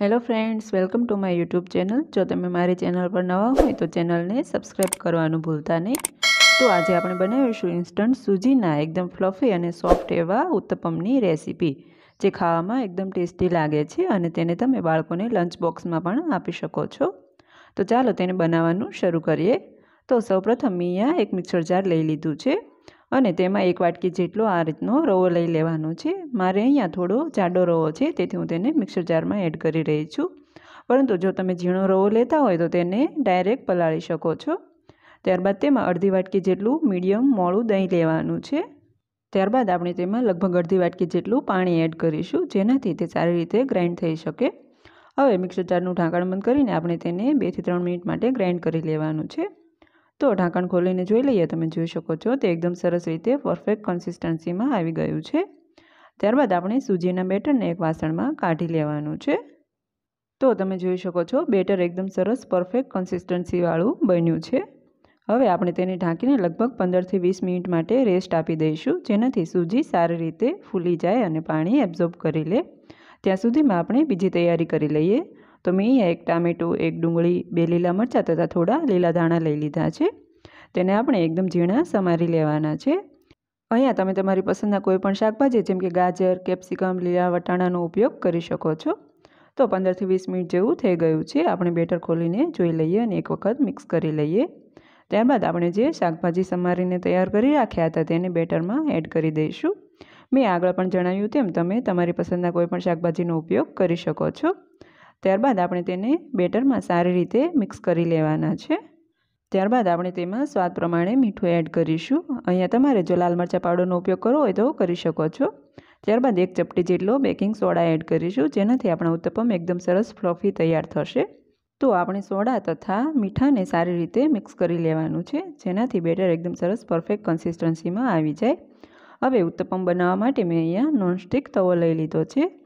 Hello friends welcome to my YouTube channel જો તમે મારી ચેનલ પર નવા હોય તો ચેનલને સબસ્ક્રાઈબ કરવાનું ભૂલતા નહીં. તો આજે આપણે બનાવીશું ઇન્સ્ટન્ટ સૂજીના એકદમ ફ્લફી અને સોફ્ટ એવા ઉત્તપમની રેસીપી જે ખાવામાં એકદમ ટેસ્ટી લાગે છે અને તેને તમે બાળકોને લંચ બોક્સમાં પણ આપી શકો છો. તો ચાલો તેને બનાવવાનું શરૂ કરીએ. તો સૌપ્રથમ મેં એક મિક્સર જાર લઈ લીધું છે. અને તેમાં એક વાટકી જેટલો આ રીતનો રવો લઈ લેવાનો છે. મારે અહીંયા થોડો જાડો રવો છે, તેથી હું તેને મિક્સર જારમાં એડ કરી રહી છું. પરંતુ જો તમે ઝીણો રવો લેતા હોય તો તેને ડાયરેક્ટ પલાળી શકો છો. ત્યારબાદ તેમાં અડધી વાટકી જેટલું મીડિયમ મોળું દહીં લેવાનું છે. ત્યારબાદ આપણે તેમાં લગભગ અડધી વાટકી જેટલું પાણી એડ કરીશું, જેનાથી તે સારી રીતે ગ્રાઇન્ડ થઈ શકે. હવે મિક્સર જારનું ઢાંકણ બંધ કરીને આપણે તેને બેથી ત્રણ મિનિટ માટે ગ્રાઇન્ડ કરી લેવાનું છે. તો ઢાંકણ ખોલીને જોઈ લઈએ. તમે જોઈ શકો છો તે એકદમ સરસ રીતે પરફેક્ટ કન્સિસ્ટન્સીમાં આવી ગયું છે. ત્યારબાદ આપણે સૂજીના બેટરને એક વાસણમાં કાઢી લેવાનું છે. તો તમે જોઈ શકો છો બેટર એકદમ સરસ પરફેક્ટ કન્સિસ્ટન્સીવાળું બન્યું છે. હવે આપણે તેને ઢાંકીને લગભગ પંદરથી વીસ મિનિટ માટે રેસ્ટ આપી દઈશું, જેનાથી સૂજી સારી રીતે ફૂલી જાય અને પાણી એબ્ઝોર્બ કરી લે. ત્યાં સુધીમાં આપણે બીજી તૈયારી કરી લઈએ. તો મેં અહીંયા એક ટામેટું, એક ડુંગળી, બે લીલા મરચાં તથા થોડા લીલા ધાણા લઈ લીધા છે. તેને આપણે એકદમ ઝીણા સમારી લેવાના છે. અહીંયા તમે તમારી પસંદના કોઈ પણ શાકભાજી, જેમ કે ગાજર, કેપ્સિકમ, લીલા વટાણાનો ઉપયોગ કરી શકો છો. તો પંદરથી વીસ મિનિટ જેવું થઈ ગયું છે. આપણે બેટર ખોલીને જોઈ લઈએ અને એક વખત મિક્સ કરી લઈએ. ત્યારબાદ આપણે જે શાકભાજી સમારીને તૈયાર કરી રાખ્યા હતા તેને બેટરમાં એડ કરી દઈશું. મેં આગળ પણ જણાવ્યું તેમ, તમે તમારી પસંદના કોઈપણ શાકભાજીનો ઉપયોગ કરી શકો છો. ત્યારબાદ આપણે તેને બેટરમાં સારી રીતે મિક્સ કરી લેવાના છે. ત્યારબાદ આપણે તેમાં સ્વાદ પ્રમાણે મીઠું એડ કરીશું. અહીંયા તમારે જો લાલ મરચાં પાવડરનો ઉપયોગ કરવો હોય તો કરી શકો છો. ત્યારબાદ એક ચપટી જેટલો બેકિંગ સોડા એડ કરીશું, જેનાથી આપણા ઉત્તપમ એકદમ સરસ ફ્લફી તૈયાર થશે. તો આપણે સોડા તથા મીઠાને સારી રીતે મિક્સ કરી લેવાનું છે, જેનાથી બેટર એકદમ સરસ પરફેક્ટ કન્સિસ્ટન્સીમાં આવી જાય. હવે ઉત્તપમ બનાવવા માટે મેં અહીંયા નોનસ્ટિક તવો લઈ લીધો છે.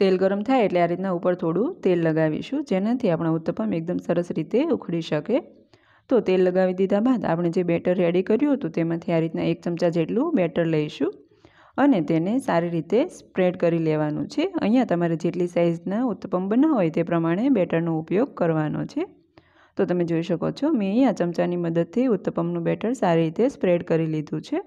તેલ ગરમ થાય એટલે આ રીતના ઉપર થોડું તેલ લગાવીશું, જેનાથી આપણા ઉત્તપમ એકદમ સરસ રીતે ઉખડી શકે. તો તેલ લગાવી દીધા બાદ આપણે જે બેટર રેડી કર્યું હતું તેમાંથી આ રીતના એક ચમચા જેટલું બેટર લઈશું અને તેને સારી રીતે સ્પ્રેડ કરી લેવાનું છે. અહીંયા તમારે જેટલી સાઇઝના ઉત્તપમ બનાવ હોય તે પ્રમાણે બેટરનો ઉપયોગ કરવાનો છે. તો તમે જોઈ શકો છો, મેં અહીંયા ચમચાની મદદથી ઉત્તપમનું બેટર સારી રીતે સ્પ્રેડ કરી લીધું છે.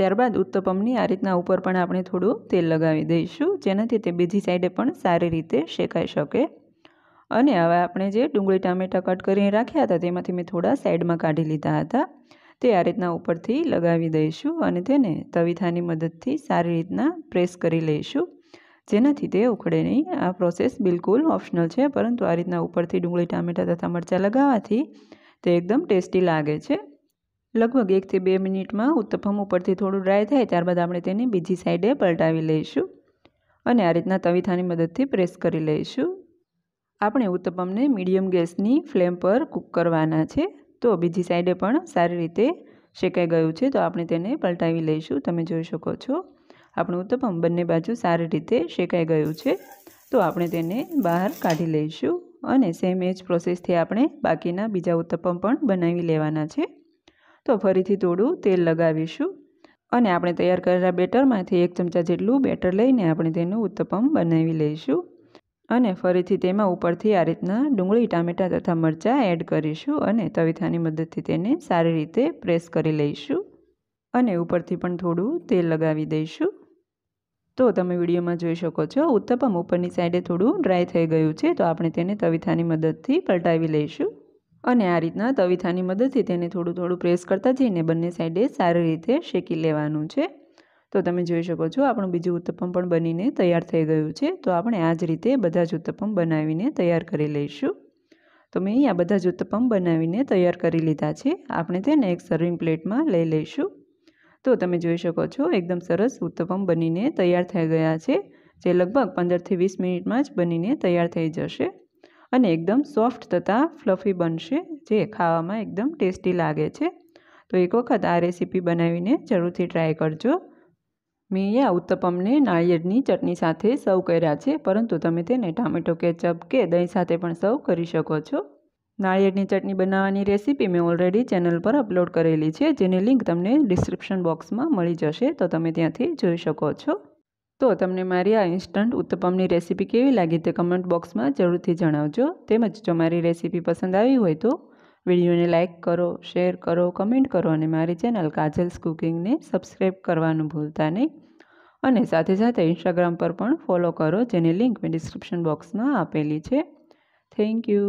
ત્યારબાદ ઉત્તપમની આ રીતના ઉપર પણ આપણે થોડું તેલ લગાવી દઈશું, જેનાથી તે બીજી સાઈડે પણ સારી રીતે શેકાઈ શકે. અને હવે આપણે જે ડુંગળી ટામેટાં કટ કરીને રાખ્યા હતા, તેમાંથી મેં થોડા સાઈડમાં કાઢી લીધા હતા. તે આ રીતના ઉપરથી લગાવી દઈશું અને તેને તવીથાની મદદથી સારી રીતના પ્રેસ કરી લઈશું. જેનાથી તે ઉખડે નહીં. આ પ્રોસેસ બિલકુલ ઓપ્શનલ છે, પરંતુ આ રીતના ઉપરથી ડુંગળી ટામેટાં તથા મરચાં લગાવવાથી તે એકદમ ટેસ્ટી લાગે છે. લગભગ એકથી બે મિનિટમાં ઉત્તપમ ઉપરથી થોડું ડ્રાય થાય ત્યારબાદ આપણે તેને બીજી સાઈડે પલટાવી લઈશું અને આ રીતના તવીથાની મદદથી પ્રેસ કરી લઈશું. આપણે ઉત્તપમને મીડિયમ ગેસની ફ્લેમ પર કૂક કરવાના છે. તો બીજી સાઈડે પણ સારી રીતે શેકાઈ ગયું છે તો આપણે તેને પલટાવી લઈશું. તમે જોઈ શકો છો આપણું ઉત્તપમ બંને બાજુ સારી રીતે શેકાઈ ગયું છે. તો આપણે તેને બહાર કાઢી લઈશું અને સેમ એજ પ્રોસેસથી આપણે બાકીના બીજા ઉત્તપમ પણ બનાવી લેવાના છે. તો ફરીથી થોડું તેલ લગાવીશું. અને આપણે તૈયાર કરેલા બેટરમાંથી એક ચમચા જેટલું બેટર લઈને આપણે તેનું ઉત્તપમ બનાવી લઈશું. અને ફરીથી તેમાં ઉપરથી આ રીતના ડુંગળી, ટામેટાં તથા મરચાં એડ કરીશું અને તવીથાની મદદથી તેને સારી રીતે પ્રેસ કરી લઈશું. અને ઉપરથી પણ થોડું તેલ લગાવી દઈશું. તો તમે વિડીયોમાં જોઈ શકો છો, ઉત્તપમ ઉપરની સાઈડે થોડું ડ્રાય થઈ ગયું છે, તો આપણે તેને તવીથાની મદદથી પલટાવી લઈશું. અને આ રીતના તવીથાની મદદથી તેને થોડું થોડું પ્રેસ કરતા જઈને બંને સાઈડે સારી રીતે શેકી લેવાનું છે. તો તમે જોઈ શકો છો, આપણું બીજું ઉત્તપમ પણ બનીને તૈયાર થઈ ગયું છે. તો આપણે આ જ રીતે બધા જ ઉત્તપમ બનાવીને તૈયાર કરી લઈશું. તો મેં અહીંયા બધા જ ઉત્તપમ બનાવીને તૈયાર કરી લીધા છે. આપણે તેને એક સર્વિંગ પ્લેટમાં લઈ લઈશું. તો તમે જોઈ શકો છો, એકદમ સરસ ઉત્તપમ બનીને તૈયાર થઈ ગયા છે. જે લગભગ પંદરથી વીસ મિનિટમાં જ બનીને તૈયાર થઈ જશે. અને એકદમ સોફ્ટ તથા ફ્લફી બનશે, જે ખાવામાં એકદમ ટેસ્ટી લાગે છે. તો એક વખત આ રેસીપી બનાવીને જરૂરથી ટ્રાય કરજો. મેં આ ઉત્તપમને નાળિયેરની ચટણી સાથે સર્વ કર્યા છે, પરંતુ તમે તેને ટામેટો, કેચઅપ કે દહીં સાથે પણ સર્વ કરી શકો છો. નાળિયેરની ચટણી બનાવવાની રેસીપી મેં ઓલરેડી ચેનલ પર અપલોડ કરેલી છે, જેની લિંક તમને ડિસ્ક્રિપ્શન બોક્સમાં મળી જશે, તો તમે ત્યાંથી જોઈ શકો છો. તો તમને મારી આ ઇન્સ્ટન્ટ ઉત્તપમની રેસીપી કેવી લાગી તે કમેન્ટ બોક્સમાં જરૂરથી જણાવજો. તેમજ જો મારી રેસીપી પસંદ આવી હોય તો વિડીયોને લાઇક કરો શેર કરો કમેન્ટ કરો અને મારી ચેનલ કાજલ્સ કુકિંગને સબસ્ક્રાઈબ કરવાનું ભૂલતા નહીં. અને સાથે સાથે ઇન્સ્ટાગ્રામ પર પણ ફોલો કરો, જેની લિંક મેં ડિસ્ક્રિપ્શન બોક્સમાં આપેલી છે. Thank you